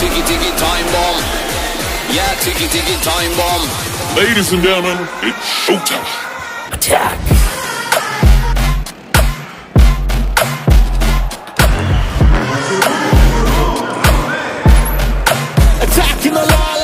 Tiki tiki time bomb. Yeah, tiki tiki time bomb. Ladies and gentlemen, it's showtime. Attack. Attacking the line.